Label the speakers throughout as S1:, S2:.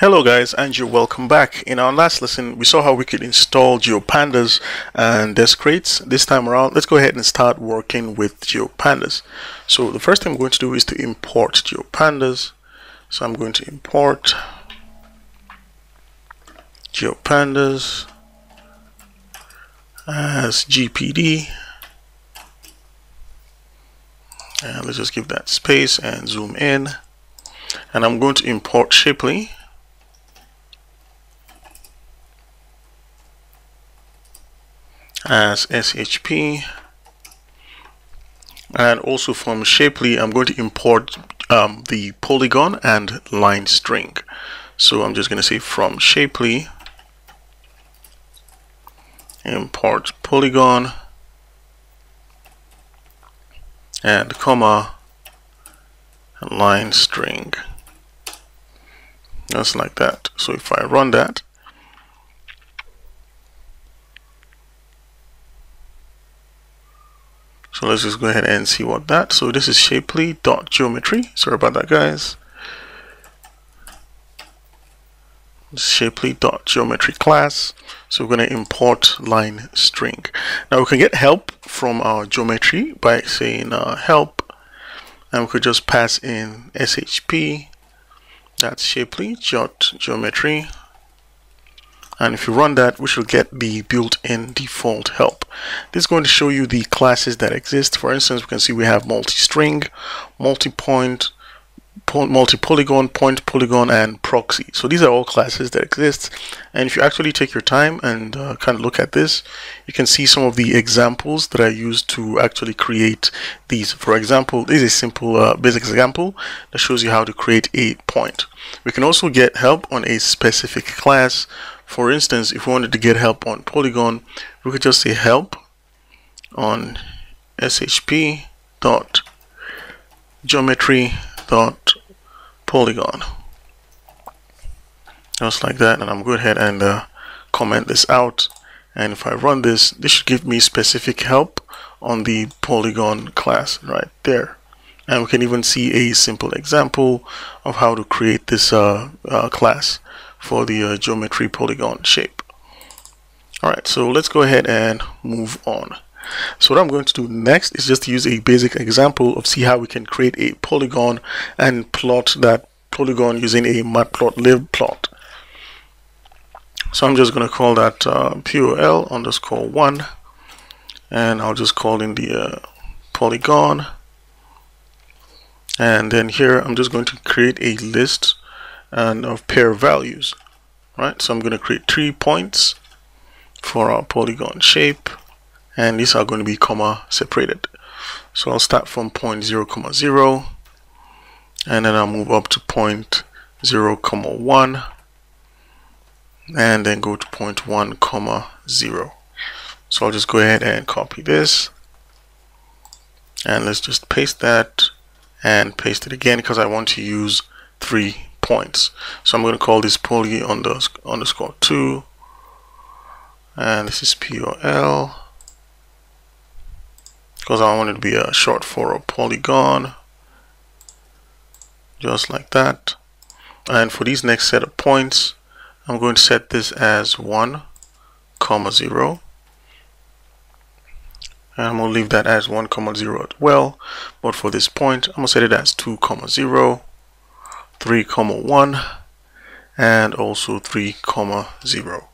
S1: Hello guys and you're welcome back. In our last lesson we saw how we could install GeoPandas and descartes. This time around let's go ahead and start working with GeoPandas. So the first thing I'm going to do is to import GeoPandas. So I'm going to import GeoPandas as GPD and let's just give that space and zoom in and I'm going to import Shapely as SHP and also from Shapely I'm going to import um, the polygon and line string. So I'm just going to say from Shapely import polygon and comma line string. Just like that. So if I run that So let's just go ahead and see what that. So this is shapely.geometry. Sorry about that, guys. Shapely.geometry class. So we're going to import line string. Now we can get help from our geometry by saying uh, help, and we could just pass in shp. That's shapely.geometry and if you run that we should get the built-in default help this is going to show you the classes that exist for instance we can see we have multi-string multi-point multi-polygon, point polygon, and proxy. So these are all classes that exist. And if you actually take your time and uh, kind of look at this, you can see some of the examples that I used to actually create these. For example, this is a simple uh, basic example that shows you how to create a point. We can also get help on a specific class. For instance, if we wanted to get help on polygon, we could just say help on shp dot geometry dot polygon. Just like that and I'm go ahead and uh, comment this out. And if I run this this should give me specific help on the polygon class right there. And we can even see a simple example of how to create this uh, uh, class for the uh, geometry polygon shape. Alright so let's go ahead and move on. So what I'm going to do next is just use a basic example of see how we can create a polygon and plot that polygon using a matplotlib plot. So I'm just going to call that uh, POL underscore 1 and I'll just call in the uh, polygon. And then here I'm just going to create a list and of pair values right? So I'm going to create three points for our polygon shape and these are going to be comma separated. So I'll start from point 0 comma 0 and then I'll move up to point 0 comma 1 and then go to point 1 comma 0 so I'll just go ahead and copy this and let's just paste that and paste it again because I want to use three points. So I'm going to call this poly underscore 2 and this is POL because I want it to be a short for a polygon. Just like that. And for these next set of points I'm going to set this as 1 comma 0 and I'm going to leave that as 1 comma 0 as well. But for this point I'm going to set it as 2 comma 0 3 comma 1 and also 3 comma 0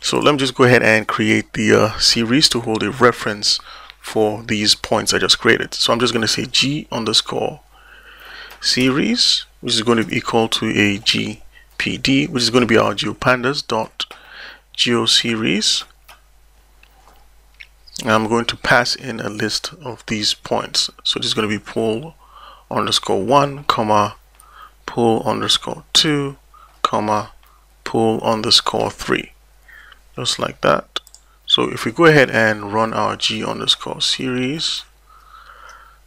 S1: so let me just go ahead and create the uh, series to hold a reference for these points I just created. So I'm just going to say g underscore series, which is going to be equal to a gpd, which is going to be our geopandas dot geo series. And I'm going to pass in a list of these points. So this is going to be pool underscore one, comma pool underscore two, comma pool underscore three, just like that. So if we go ahead and run our g underscore series,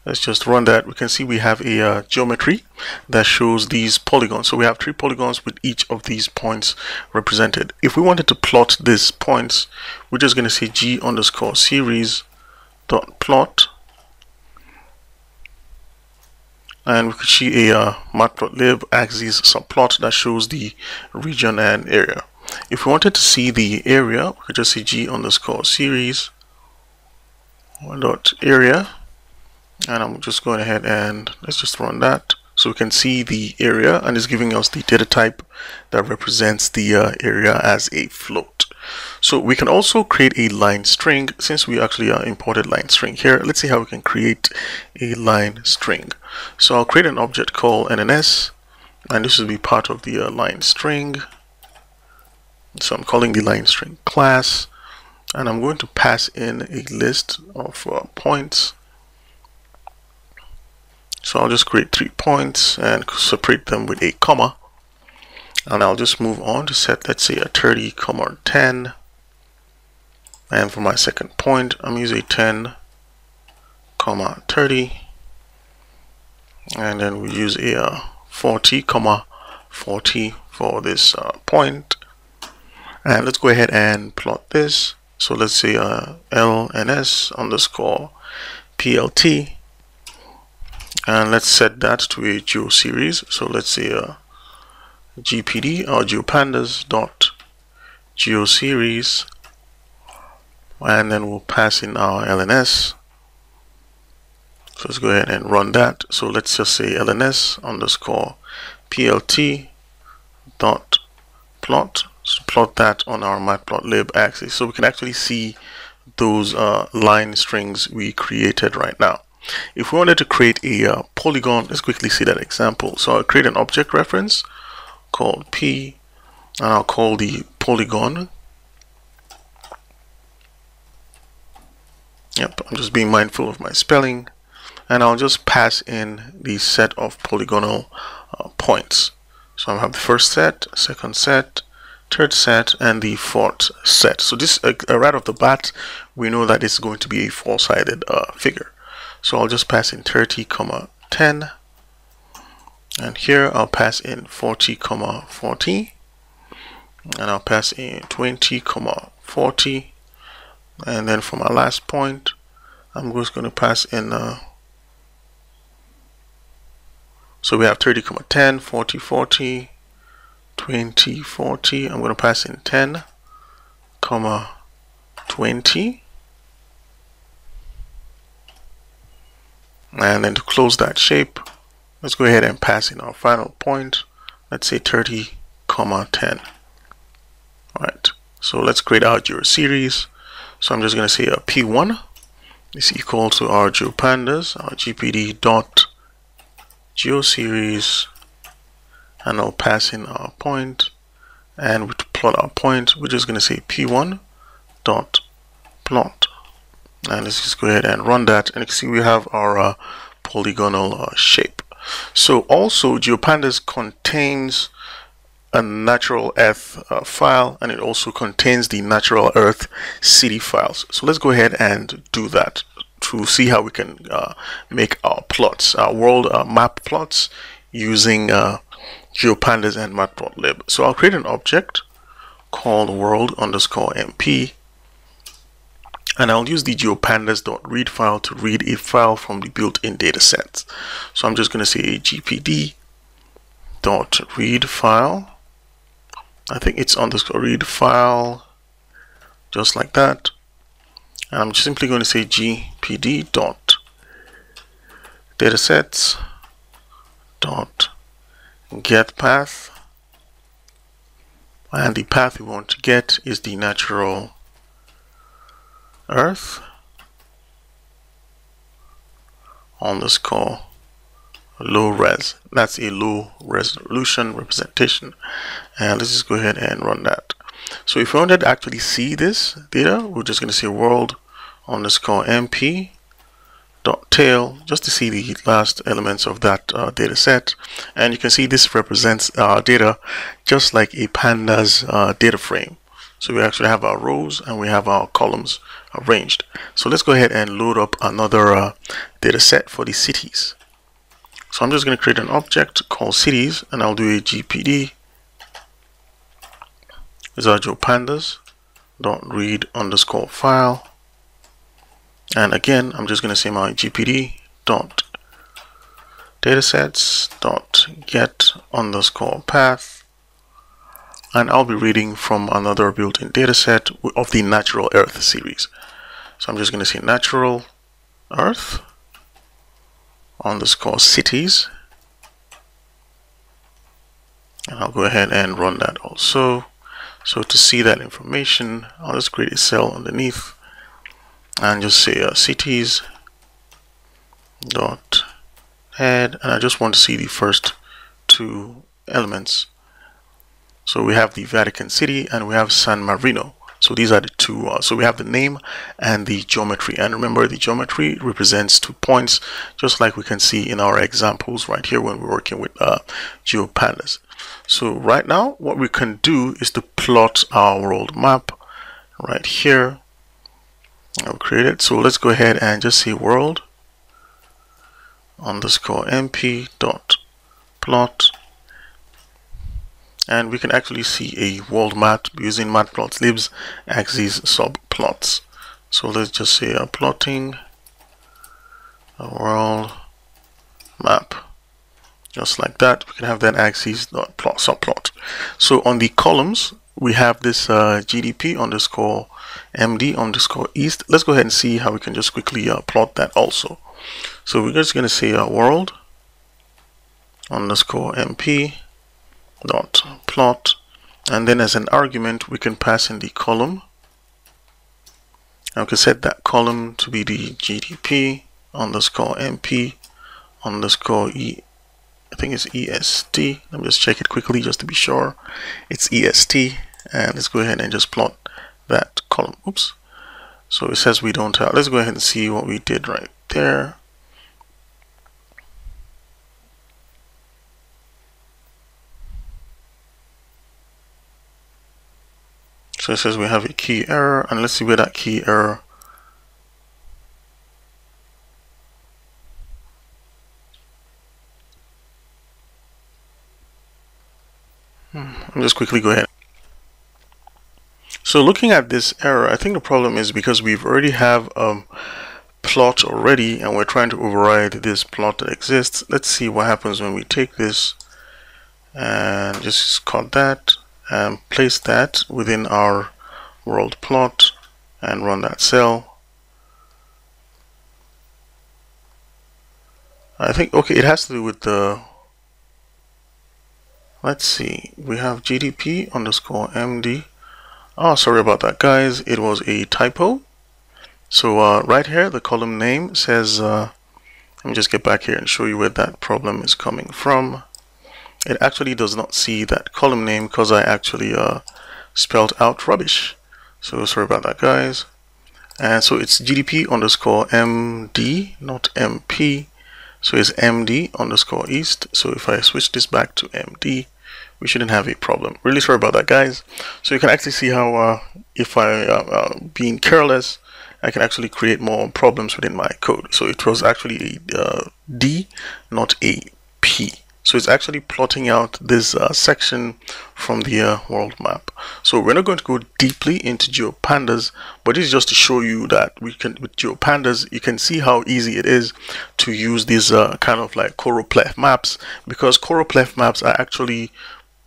S1: let's just run that. We can see we have a uh, geometry that shows these polygons. So we have three polygons with each of these points represented. If we wanted to plot these points, we're just going to say g underscore series dot plot and we could see a uh, matplotlib axis subplot that shows the region and area. If we wanted to see the area, we could just see g underscore series dot area, and I'm just going ahead and let's just run that so we can see the area and it's giving us the data type that represents the uh, area as a float. So we can also create a line string since we actually uh, imported line string here. Let's see how we can create a line string. So I'll create an object called LNS and this will be part of the uh, line string. So I'm calling the line string class and I'm going to pass in a list of uh, points so I'll just create three points and separate them with a comma. And I'll just move on to set, let's say, a 30, comma 10. And for my second point, I'm using 10, comma 30. And then we use a uh, 40, comma 40 for this uh, point. And let's go ahead and plot this. So let's say uh, LNS underscore PLT and let's set that to a geo series so let's say uh, gpd or geopandas dot geo and then we'll pass in our lns so let's go ahead and run that. So let's just say lns underscore plt dot plot. So plot that on our matplotlib axis so we can actually see those uh, line strings we created right now. If we wanted to create a uh, polygon, let's quickly see that example. So I'll create an object reference called P and I'll call the polygon. Yep, I'm just being mindful of my spelling and I'll just pass in the set of polygonal uh, points. So I have the first set, second set, third set, and the fourth set. So this, uh, right off the bat, we know that it's going to be a four-sided uh, figure. So I'll just pass in 30 comma 10 and here I'll pass in 40 comma 40 and I'll pass in 20 comma 40 and then for my last point I'm just going to pass in uh, so we have 30 comma 10 40 40 20 40 I'm going to pass in 10 comma 20 and then to close that shape let's go ahead and pass in our final point. Let's say 30 comma 10 all right so let's create our geo series. So I'm just going to say a p1 is equal to our geopandas our gpd dot geo series and I'll pass in our point. And to plot our point. We're just going to say p1 dot plot. And let's just go ahead and run that. And you can see we have our uh, polygonal uh, shape so also geopandas contains a natural earth uh, file and it also contains the natural earth city files. So let's go ahead and do that to see how we can uh, make our plots our world uh, map plots using uh, geopandas and matplotlib. So I'll create an object called world underscore mp and I'll use the geopandas.read file to read a file from the built-in dataset. So I'm just going to say gpd dot read file. I think it's underscore read file, just like that. And I'm simply going to say gpd dot dot get path and the path we want to get is the natural earth underscore low res that's a low resolution representation. And let's just go ahead and run that. So if we wanted to actually see this data we're just going to say world underscore mp dot tail just to see the last elements of that uh, data set. And you can see this represents uh, data just like a pandas uh, data frame so we actually have our rows and we have our columns arranged. So let's go ahead and load up another uh, data set for the cities. So I'm just going to create an object called cities and I'll do a GPD. These are GeoPandas dot read underscore file and again I'm just going to say my GPD dot datasets dot get underscore path and I'll be reading from another built-in dataset of the natural earth series. So I'm just going to say natural earth underscore cities. And I'll go ahead and run that also. So to see that information I'll just create a cell underneath and just say uh, cities dot head. And I just want to see the first two elements so we have the Vatican City and we have San Marino. So these are the two uh, so we have the name and the geometry. And remember the geometry represents two points just like we can see in our examples right here when we're working with uh, so right now what we can do is to plot our world map right here. I'll create it. So let's go ahead and just say world underscore mp dot plot and we can actually see a world map using matplotlib's axis subplots. So let's just say plotting a world map just like that. We can have that axis dot plot subplot. So on the columns we have this uh, GDP underscore MD underscore east. Let's go ahead and see how we can just quickly uh, plot that also. So we're just going to say uh, world underscore mp dot plot and then as an argument we can pass in the column. And we can set that column to be the GDP underscore mp underscore e I think it's EST let me just check it quickly just to be sure. It's EST and let's go ahead and just plot that column. Oops. So it says we don't have let's go ahead and see what we did right there So it says we have a key error and let's see where that key error hmm, I'll just quickly go ahead. So looking at this error, I think the problem is because we've already have a um, plot already and we're trying to override this plot that exists. Let's see what happens when we take this and just cut that and place that within our world plot and run that cell. I think, okay, it has to do with the, let's see, we have GDP underscore MD. Oh, sorry about that, guys. It was a typo. So uh, right here, the column name says, uh, let me just get back here and show you where that problem is coming from it actually does not see that column name because I actually uh, spelled out rubbish. So sorry about that guys. And so it's GDP underscore MD, not MP. So it's MD underscore East. So if I switch this back to MD, we shouldn't have a problem. Really sorry about that guys. So you can actually see how uh, if I, uh, uh being careless, I can actually create more problems within my code. So it was actually a uh, D, not a P. So it's actually plotting out this uh, section from the uh, world map. So we're not going to go deeply into GeoPandas, but it's just to show you that we can, with GeoPandas, you can see how easy it is to use these uh, kind of like choropleth maps because choropleth maps are actually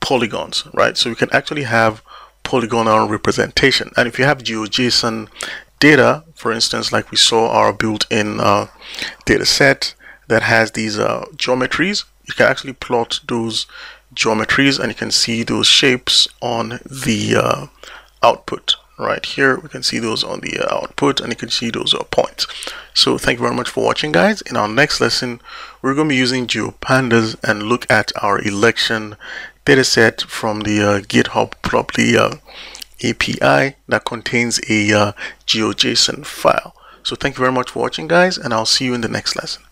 S1: polygons, right? So we can actually have polygonal representation. And if you have GeoJSON data, for instance, like we saw our built-in uh, data set that has these uh, geometries, you can actually plot those geometries and you can see those shapes on the uh, output. Right here we can see those on the uh, output and you can see those are points. So thank you very much for watching guys. In our next lesson we're going to be using geopandas and look at our election dataset from the uh, github probably uh, api that contains a uh, geojson file. So thank you very much for watching guys and i'll see you in the next lesson